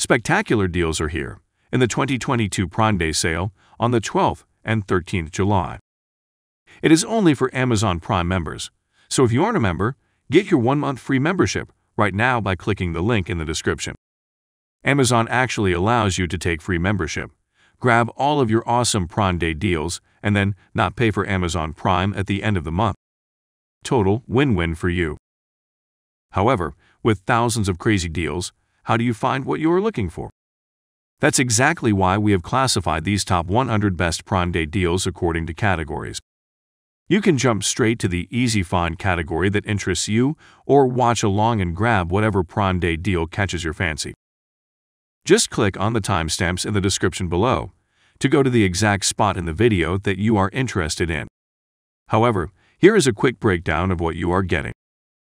Spectacular deals are here in the 2022 Prime Day sale on the 12th and 13th July. It is only for Amazon Prime members, so if you aren't a member, get your one month free membership right now by clicking the link in the description. Amazon actually allows you to take free membership, grab all of your awesome Prime Day deals, and then not pay for Amazon Prime at the end of the month. Total win win for you. However, with thousands of crazy deals, how do you find what you are looking for? That's exactly why we have classified these top 100 best Prime Day deals according to categories. You can jump straight to the Easy Find category that interests you or watch along and grab whatever Prime Day deal catches your fancy. Just click on the timestamps in the description below to go to the exact spot in the video that you are interested in. However, here is a quick breakdown of what you are getting.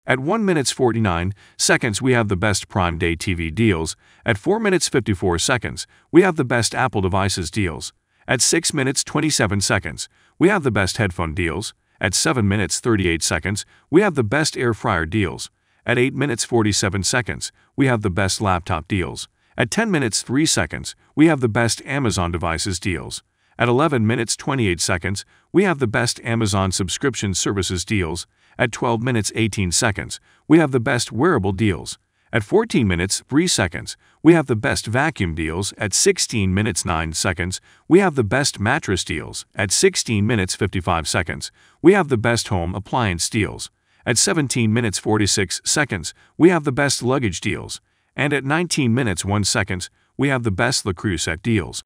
At 1 minutes 49 seconds, we have the best Prime Day TV deals. At 4 minutes 54 seconds, we have the best Apple devices deals. At 6 minutes 27 seconds, we have the best headphone deals. At 7 minutes 38 seconds, we have the best air fryer deals. At 8 minutes 47 seconds, we have the best laptop deals. At 10 minutes 3 seconds, we have the best Amazon devices deals. At 11 minutes 28 seconds, we have the best Amazon subscription services deals. At 12 minutes 18 seconds, we have the best wearable deals. At 14 minutes 3 seconds, we have the best vacuum deals. At 16 minutes 9 seconds, we have the best mattress deals. At 16 minutes 55 seconds, we have the best home appliance deals. At 17 minutes 46 seconds, we have the best luggage deals. And at 19 minutes 1 seconds, we have the best Le Creuset deals.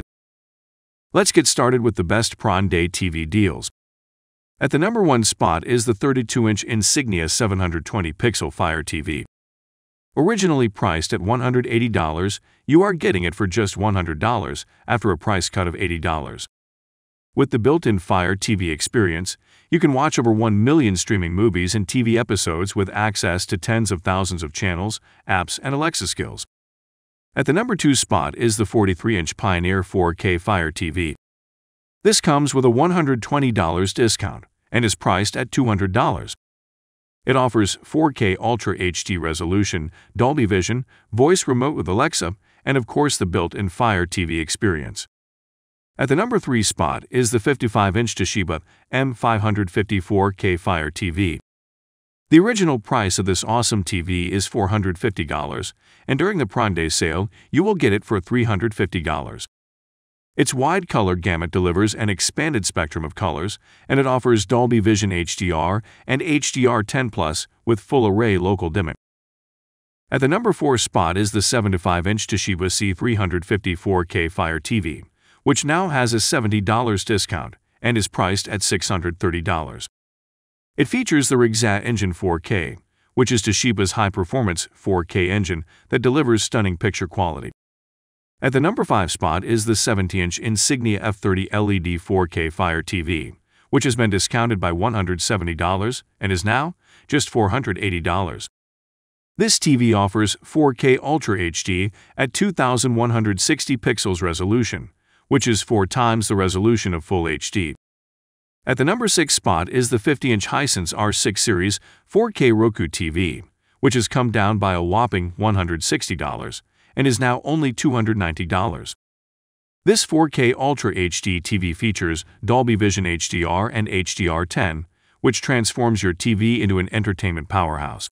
Let's get started with the best Prime Day TV deals. At the number one spot is the 32-inch Insignia 720 pixel Fire TV. Originally priced at $180, you are getting it for just $100 after a price cut of $80. With the built-in Fire TV experience, you can watch over 1 million streaming movies and TV episodes with access to tens of thousands of channels, apps, and Alexa skills. At the number 2 spot is the 43-inch Pioneer 4K Fire TV. This comes with a $120 discount and is priced at $200. It offers 4K Ultra HD resolution, Dolby Vision, voice remote with Alexa, and of course the built-in Fire TV experience. At the number 3 spot is the 55-inch Toshiba M554K Fire TV. The original price of this awesome TV is $450, and during the Prime Day sale, you will get it for $350. Its wide color gamut delivers an expanded spectrum of colors, and it offers Dolby Vision HDR and HDR10 Plus with full array local dimming. At the number 4 spot is the 75-inch Toshiba C354K Fire TV, which now has a $70 discount and is priced at $630. It features the Regza Engine 4K, which is Toshiba's high-performance 4K engine that delivers stunning picture quality. At the number 5 spot is the 70-inch Insignia F30 LED 4K Fire TV, which has been discounted by $170 and is now just $480. This TV offers 4K Ultra HD at 2160 pixels resolution, which is four times the resolution of Full HD. At the number 6 spot is the 50-inch Hisense R6 Series 4K Roku TV, which has come down by a whopping $160 and is now only $290. This 4K Ultra HD TV features Dolby Vision HDR and HDR10, which transforms your TV into an entertainment powerhouse.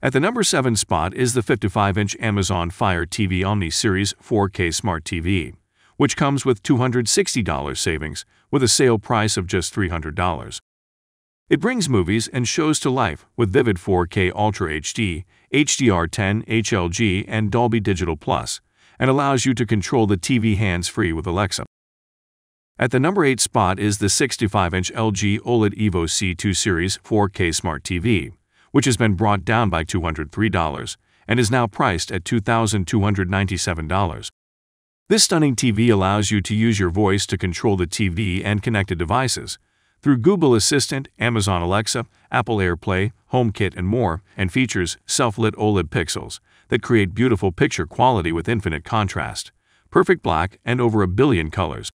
At the number 7 spot is the 55-inch Amazon Fire TV Omni Series 4K Smart TV, which comes with $260 savings with a sale price of just $300. It brings movies and shows to life with vivid 4K Ultra HD, HDR10, HLG, and Dolby Digital Plus, and allows you to control the TV hands-free with Alexa. At the number 8 spot is the 65-inch LG OLED Evo C2 Series 4K Smart TV, which has been brought down by $203 and is now priced at $2,297. This stunning TV allows you to use your voice to control the TV and connected devices, through Google Assistant, Amazon Alexa, Apple AirPlay, HomeKit, and more, and features self-lit OLED pixels that create beautiful picture quality with infinite contrast, perfect black, and over a billion colors.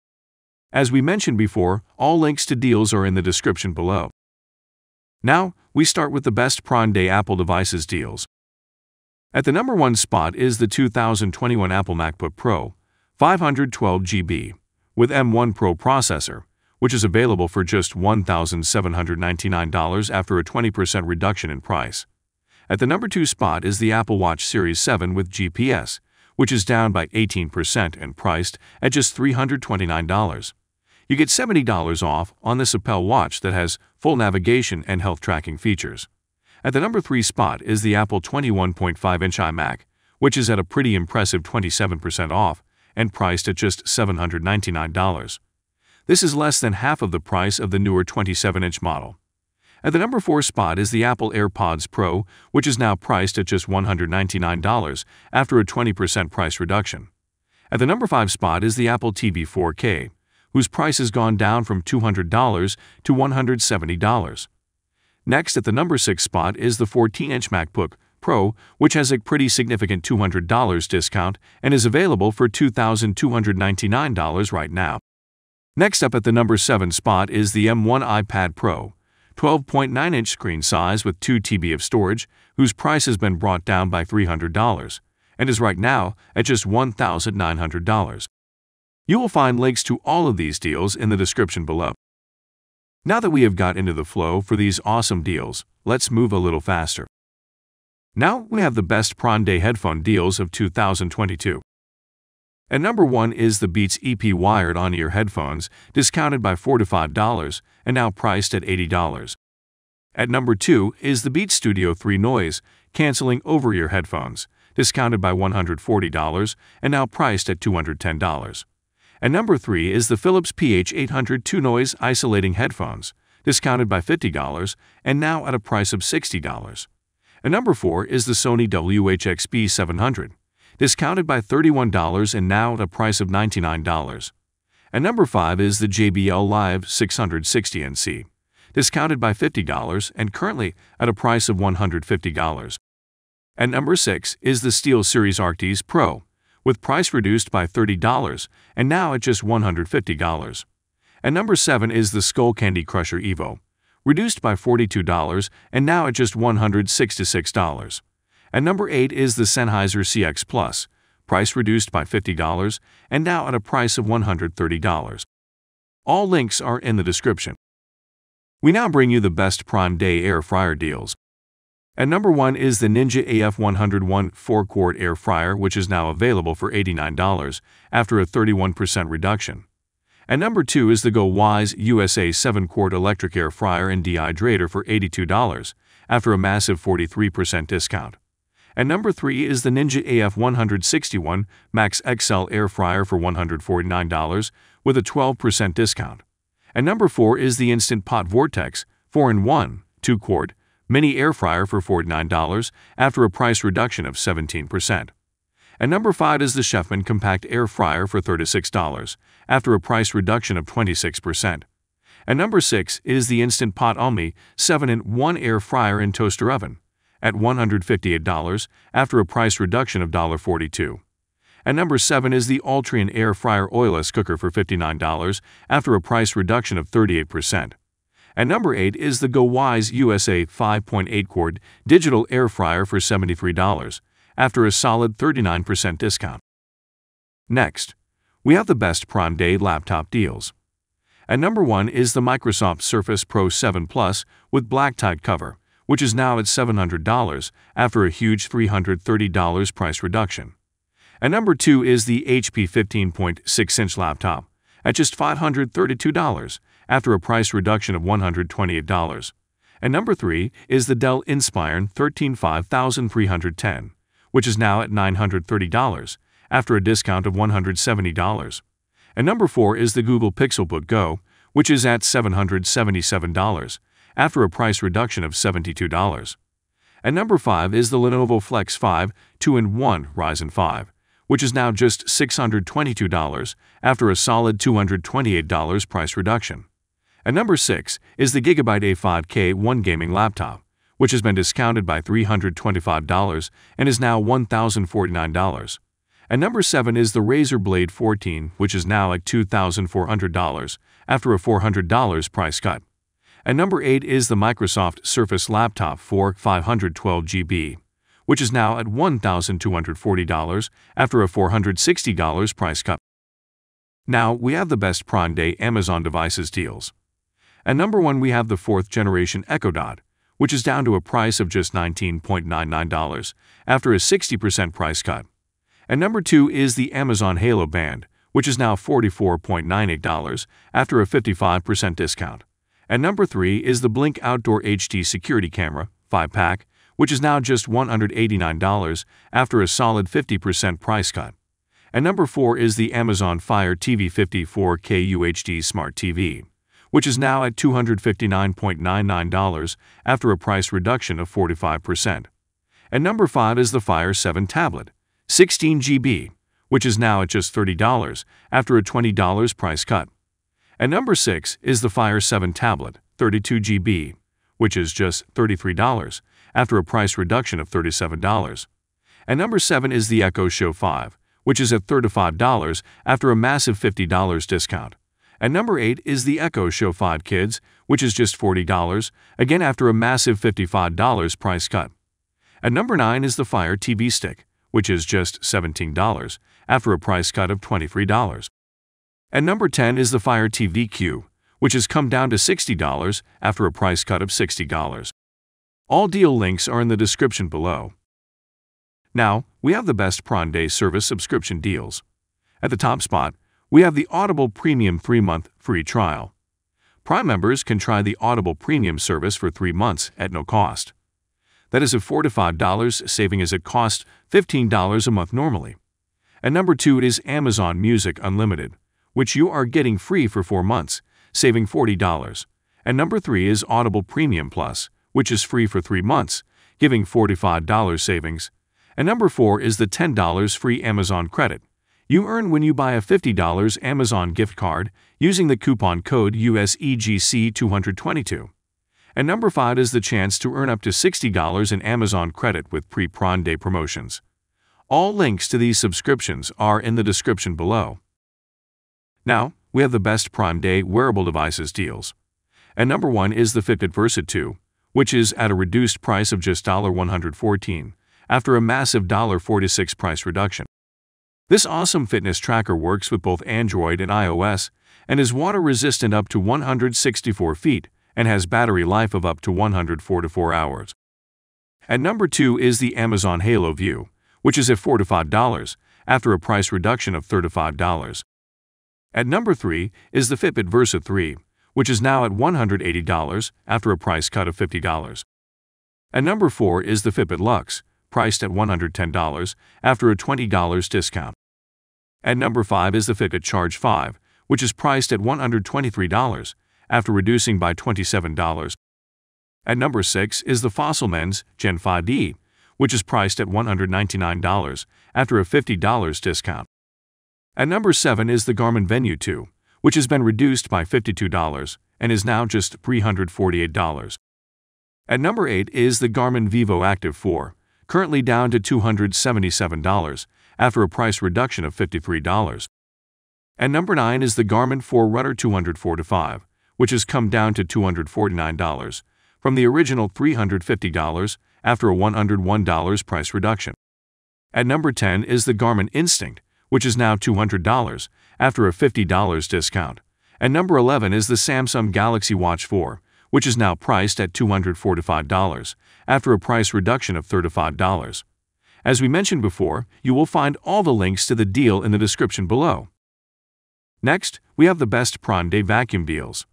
As we mentioned before, all links to deals are in the description below. Now, we start with the best Prime Day Apple devices deals. At the number one spot is the 2021 Apple MacBook Pro 512 GB with M1 Pro processor, which is available for just $1,799 after a 20% reduction in price. At the number 2 spot is the Apple Watch Series 7 with GPS, which is down by 18% and priced at just $329. You get $70 off on this Apple Watch that has full navigation and health tracking features. At the number 3 spot is the Apple 21.5-inch iMac, which is at a pretty impressive 27% off and priced at just $799. This is less than half of the price of the newer 27-inch model. At the number 4 spot is the Apple AirPods Pro, which is now priced at just $199 after a 20% price reduction. At the number 5 spot is the Apple TV 4K, whose price has gone down from $200 to $170. Next, at the number 6 spot is the 14-inch MacBook Pro, which has a pretty significant $200 discount and is available for $2,299 right now. Next up at the number 7 spot is the M1 iPad Pro, 12.9 inch screen size with 2 TB of storage, whose price has been brought down by $300 and is right now at just $1,900. You will find links to all of these deals in the description below. Now that we have got into the flow for these awesome deals, let's move a little faster. Now we have the best Prime Day headphone deals of 2022. At number 1 is the Beats EP wired on-ear headphones, discounted by 4 to $5 and now priced at $80. At number 2 is the Beats Studio 3 Noise canceling over-ear headphones, discounted by $140 and now priced at $210. At number 3 is the Philips PH800 2 Noise isolating headphones, discounted by $50 and now at a price of $60. At number 4 is the Sony WHXB 700, discounted by $31 and now at a price of $99. And number 5 is the JBL Live 660NC, discounted by $50 and currently at a price of $150. And number 6 is the SteelSeries Arctis Pro, with price reduced by $30 and now at just $150. And number 7 is the Skullcandy Crusher Evo, reduced by $42 and now at just $166. And number 8 is the Sennheiser CX Plus, price reduced by $50 and now at a price of $130. All links are in the description. We now bring you the best Prime Day air fryer deals. At number 1 is the Ninja AF101 4-quart air fryer which is now available for $89 after a 31% reduction. At number 2 is the GoWise USA 7-quart electric air fryer and dehydrator for $82 after a massive 43% discount. And number 3 is the Ninja AF161 Max XL air fryer for $149 with a 12% discount. And number 4 is the Instant Pot Vortex 4-in-1 2-quart mini air fryer for $49 after a price reduction of 17%. And number 5 is the Chefman Compact Air Fryer for $36 after a price reduction of 26%. And number 6 is the Instant Pot Omni 7-in-1 Air Fryer and Toaster Oven at $158 after a price reduction of $42. And number 7 is the Ultrean Air Fryer Oilless Cooker for $59 after a price reduction of 38%. And number 8 is the GoWise USA 5.8 quart digital air fryer for $73 after a solid 39% discount. Next, we have the best Prime Day laptop deals. At number 1 is the Microsoft Surface Pro 7 Plus with black type cover which is now at $700 after a huge $330 price reduction. And number 2 is the HP 15.6-inch laptop at just $532 after a price reduction of $128. And number 3 is the Dell Inspiron 135310, which is now at $930 after a discount of $170. And number 4 is the Google Pixelbook Go, which is at $777 after a price reduction of $72. And number 5 is the Lenovo Flex 5 2-in-1 Ryzen 5, which is now just $622 after a solid $228 price reduction. And number 6 is the Gigabyte A5K One Gaming Laptop, which has been discounted by $325 and is now $1,049. And number 7 is the Razer Blade 14, which is now at $2,400 after a $400 price cut. And number 8 is the Microsoft Surface Laptop 4 512GB, which is now at $1,240 after a $460 price cut. Now, we have the best Prime Day Amazon devices deals. At number 1 we have the 4th generation Echo Dot, which is down to a price of just $19.99 after a 60% price cut. And number 2 is the Amazon Halo Band, which is now $44.98 after a 55% discount. And number 3 is the Blink Outdoor HD Security Camera 5-pack, which is now just $189 after a solid 50% price cut. And number 4 is the Amazon Fire TV 54K UHD Smart TV, which is now at $259.99 after a price reduction of 45%. And number 5 is the Fire 7 tablet, 16 GB, which is now at just $30 after a $20 price cut. And number 6 is the Fire 7 tablet, 32 GB, which is just $33 after a price reduction of $37. And number 7 is the Echo Show 5, which is at $35 after a massive $50 discount. And number 8 is the Echo Show 5 Kids, which is just $40, again after a massive $55 price cut. And number 9 is the Fire TV Stick, which is just $17 after a price cut of $23. And number 10 is the Fire TV Cube, which has come down to $60 after a price cut of $60. All deal links are in the description below. Now, we have the best Prime Day service subscription deals. At the top spot, we have the Audible Premium 3-month free trial. Prime members can try the Audible Premium service for 3 months at no cost. That is a 4 to $5 saving as it costs $15 a month normally. And number 2 it is Amazon Music Unlimited, which you are getting free for 4 months, saving $40. And number 3 is Audible Premium Plus, which is free for 3 months, giving $45 savings and number 4 is the $10 free Amazon credit. You earn when you buy a $50 Amazon gift card using the coupon code USEGC222. And number 5 is the chance to earn up to $60 in Amazon credit with pre-Prime Day promotions. All links to these subscriptions are in the description below. Now, we have the best Prime Day wearable devices deals. And number 1 is the Fitbit Versa 2, which is at a reduced price of just $114 after a massive $46 price reduction. This awesome fitness tracker works with both Android and iOS and is water resistant up to 164 feet and has battery life of up to 144 hours. At number 2 is the Amazon Halo View, which is at 4 to $5 after a price reduction of $35. At number 3 is the Fitbit Versa 3, which is now at $180 after a price cut of $50. At number 4 is the Fitbit Luxe, priced at $110 after a $20 discount. At number 5 is the Fitbit Charge 5, which is priced at $123 after reducing by $27. At number 6 is the Fossilmen's Gen 5e, which is priced at $199 after a $50 discount. At number 7 is the Garmin Venu 2, which has been reduced by $52 and is now just $348. At number 8 is the Garmin Vivoactive 4, currently down to $277 after a price reduction of $53. And number 9 is the Garmin Forerunner 245, which has come down to $249 from the original $350 after a $101 price reduction. At number 10 is the Garmin Instinct, which is now $200 after a $50 discount. And number 11 is the Samsung Galaxy Watch 4, which is now priced at $245 after a price reduction of $35. As we mentioned before, you will find all the links to the deal in the description below. Next, we have the best Prime Day vacuum deals.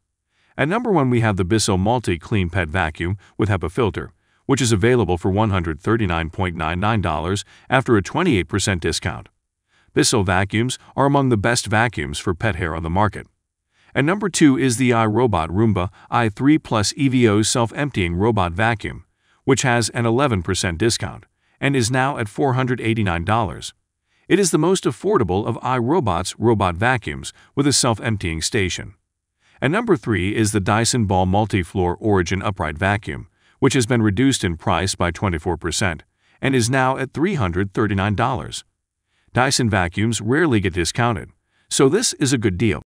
At number 1 we have the Bissell Multi Clean Pet Vacuum with HEPA filter, which is available for $139.99 after a 28% discount. Bissell vacuums are among the best vacuums for pet hair on the market. And number 2 is the iRobot Roomba i3 Plus EVO self-emptying robot vacuum, which has an 11% discount and is now at $489. It is the most affordable of iRobot's robot vacuums with a self-emptying station. And number 3 is the Dyson Ball Multi-Floor Origin Upright Vacuum, which has been reduced in price by 24% and is now at $339. Dyson vacuums rarely get discounted, so this is a good deal.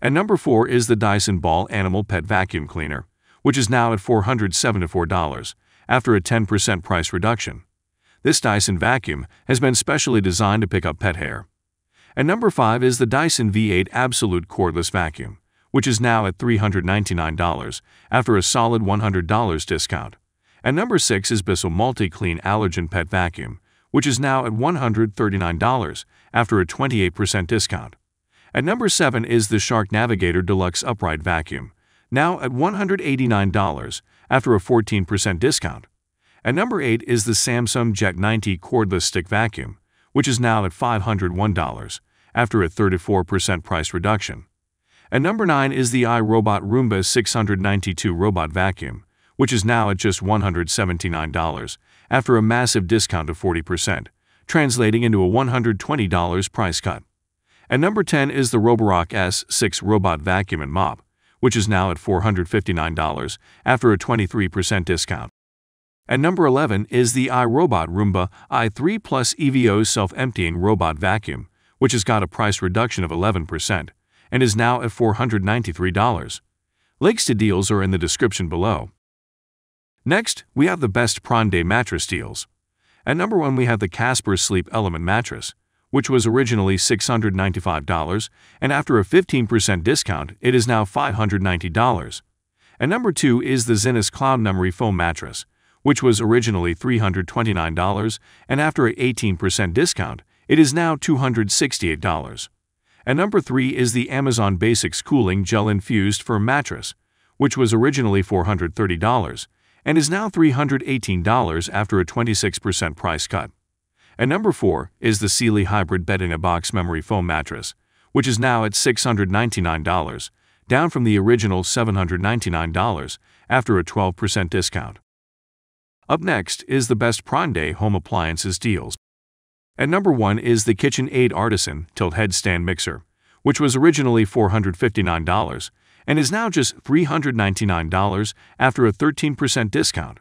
And number 4 is the Dyson Ball Animal Pet Vacuum Cleaner, which is now at $474 after a 10% price reduction. This Dyson vacuum has been specially designed to pick up pet hair. And number 5 is the Dyson V8 Absolute Cordless Vacuum, which is now at $399 after a solid $100 discount. And number 6 is Bissell Multi-Clean Allergen Pet Vacuum, which is now at $139 after a 28% discount. At number 7 is the Shark Navigator Deluxe Upright Vacuum, now at $189 after a 14% discount. At number 8 is the Samsung Jet 90 Cordless Stick Vacuum, which is now at $501 after a 34% price reduction. At number 9 is the iRobot Roomba 692 Robot Vacuum, which is now at just $179 after a massive discount of 40%, translating into a $120 price cut. At number 10 is the Roborock S6 Robot Vacuum and Mop, which is now at $459 after a 23% discount. At number 11 is the iRobot Roomba i3 Plus EVO self-emptying robot vacuum, which has got a price reduction of 11% and is now at $493. Links to deals are in the description below. Next, we have the best Prime Day mattress deals. At number 1 we have the Casper Sleep Element mattress, which was originally $695, and after a 15% discount, it is now $590. And number 2 is the Zinus Cloud Memory Foam mattress, which was originally $329, and after an 18% discount, it is now $268. And number 3 is the Amazon Basics Cooling Gel Infused Firm Mattress, which was originally $430 and is now $318 after a 26% price cut. And number 4 is the Sealy Hybrid Bed in a Box Memory Foam Mattress, which is now at $699, down from the original $799 after a 12% discount. Up next is the best Prime Day home appliances deals. At number 1 is the KitchenAid Artisan Tilt Headstand Mixer, which was originally $459 and is now just $399 after a 13% discount.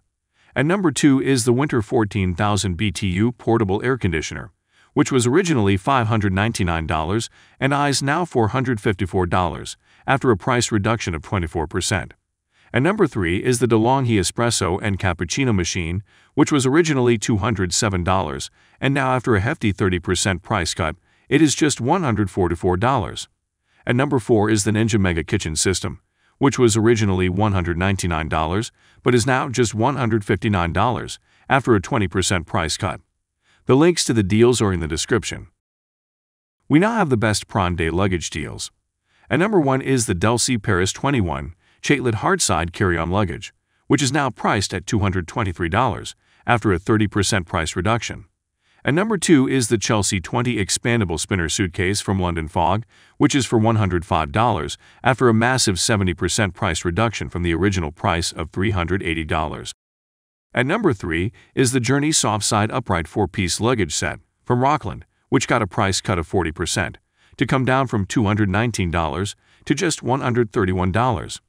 And number 2 is the Whynter 14,000 BTU Portable Air Conditioner, which was originally $599 and is now $454 after a price reduction of 24%. And number 3 is the DeLonghi Espresso and Cappuccino Machine, which was originally $207, and now after a hefty 30% price cut, it is just $144. And number 4 is the Ninja Mega Kitchen System, which was originally $199 but is now just $159 after a 20% price cut. The links to the deals are in the description. We now have the best Prime Day luggage deals. And number 1 is the Delsey Paris 21 Chatelet Hardside Carry-On Luggage, which is now priced at $223 after a 30% price reduction. And number 2 is the Chelsea 20 Expandable Spinner Suitcase from London Fog, which is for $105 after a massive 70% price reduction from the original price of $380. At number 3 is the Journey Softside Upright 4-Piece Luggage Set from Rockland, which got a price cut of 40%, to come down from $219 to just $131.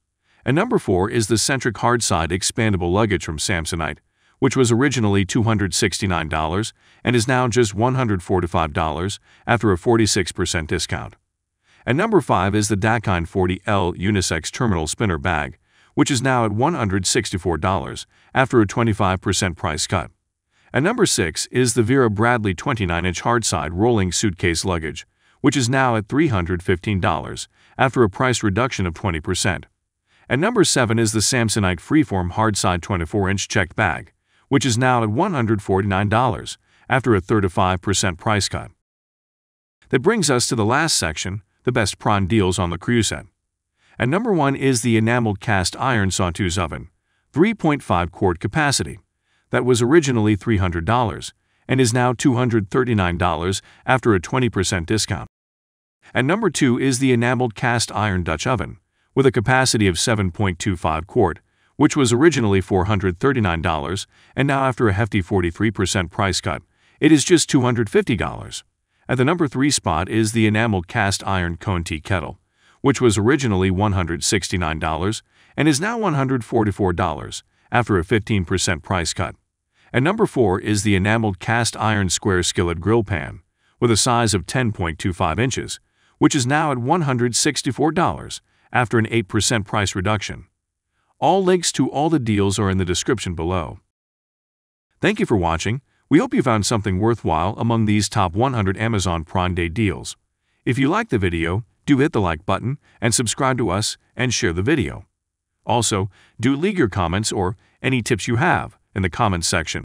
And number 4 is the Centric Hardside Expandable Luggage from Samsonite, which was originally $269 and is now just $145 after a 46% discount. And number 5 is the Dakine 40L Unisex Terminal Spinner Bag, which is now at $164 after a 25% price cut. And number 6 is the Vera Bradley 29-inch hardside rolling suitcase luggage, which is now at $315 after a price reduction of 20%. And number 7 is the Samsonite Freeform Hardside 24-inch checked bag, which is now at $149 after a 35% price cut. That brings us to the last section, the best prawn deals on Le Creuset. And number 1 is the enameled cast iron Sauteuse oven, 3.5 quart capacity, that was originally $300 and is now $239 after a 20% discount. And number 2 is the enameled cast iron Dutch oven, with a capacity of 7.25 quart, which was originally $439 and now after a hefty 43% price cut, it is just $250. At the number 3 spot is the enameled cast iron cone tea kettle, which was originally $169 and is now $144 after a 15% price cut. At number 4 is the enameled cast iron square skillet grill pan, with a size of 10.25 inches, which is now at $164 after an 8% price reduction. All links to all the deals are in the description below. Thank you for watching. We hope you found something worthwhile among these top 100 Amazon Prime Day deals. If you liked the video, do hit the like button and subscribe to us and share the video. Also, do leave your comments or any tips you have in the comments section.